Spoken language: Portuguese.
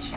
gente.